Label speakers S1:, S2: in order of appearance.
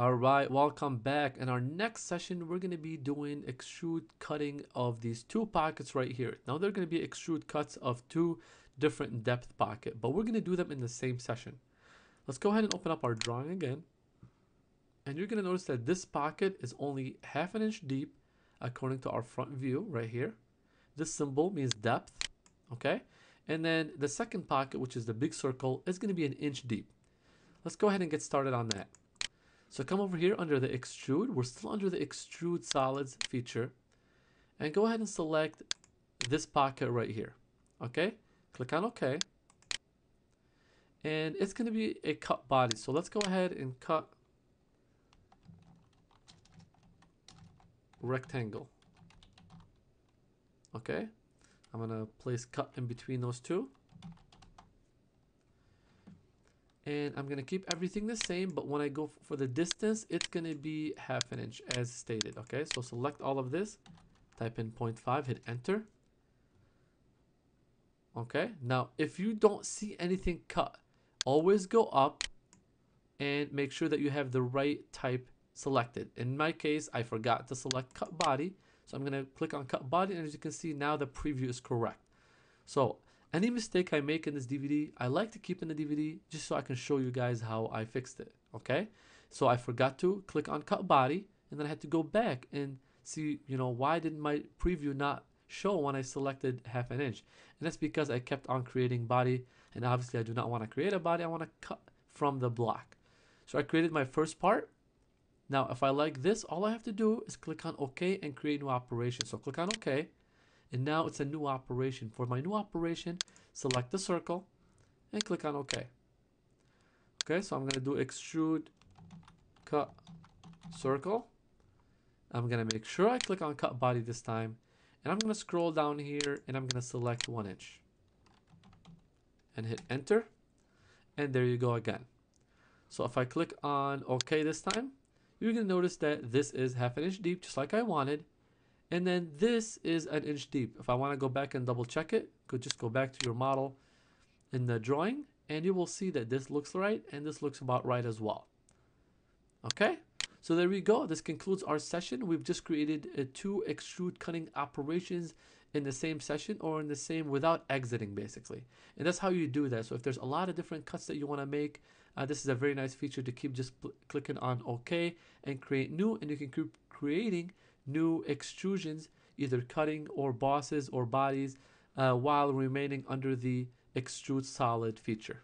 S1: All right, welcome back. In our next session, we're going to be doing extrude cutting of these two pockets right here. Now they're going to be extrude cuts of two different depth pocket, but we're going to do them in the same session. Let's go ahead and open up our drawing again. And you're going to notice that this pocket is only half an inch deep according to our front view right here. This symbol means depth, okay? And then the second pocket, which is the big circle, is going to be an inch deep. Let's go ahead and get started on that. So come over here under the extrude. We're still under the extrude solids feature. And go ahead and select this pocket right here. Okay? Click on OK. And it's going to be a cut body. So let's go ahead and cut rectangle. Okay? I'm going to place cut in between those two. And I'm gonna keep everything the same but when I go for the distance it's gonna be half an inch as stated okay? So select all of this type in 0.5 hit enter. Okay now if you don't see anything cut always go up and make sure that you have the right type selected. In my case I forgot to select cut body so I'm gonna click on cut body and as you can see now the preview is correct. So any mistake I make in this DVD, I like to keep in the DVD just so I can show you guys how I fixed it, okay? So I forgot to click on cut body and then I had to go back and see, you know, why didn't my preview not show when I selected half an inch? And that's because I kept on creating body and obviously I do not want to create a body, I want to cut from the block. So I created my first part. Now if I like this, all I have to do is click on OK and create new operation. So click on OK and now it's a new operation. For my new operation, select the circle and click on OK. Okay, so I'm going to do extrude cut circle. I'm going to make sure I click on cut body this time. And I'm going to scroll down here and I'm going to select one inch. And hit enter. And there you go again. So if I click on OK this time, you're going to notice that this is half an inch deep, just like I wanted. And then this is an inch deep. If I want to go back and double check it, could just go back to your model in the drawing and you will see that this looks right and this looks about right as well. Okay, so there we go. This concludes our session. We've just created uh, two extrude cutting operations in the same session or in the same without exiting basically. And that's how you do that. So if there's a lot of different cuts that you want to make, uh, this is a very nice feature to keep just clicking on OK and create new and you can keep creating new extrusions, either cutting or bosses or bodies, uh, while remaining under the extrude solid feature.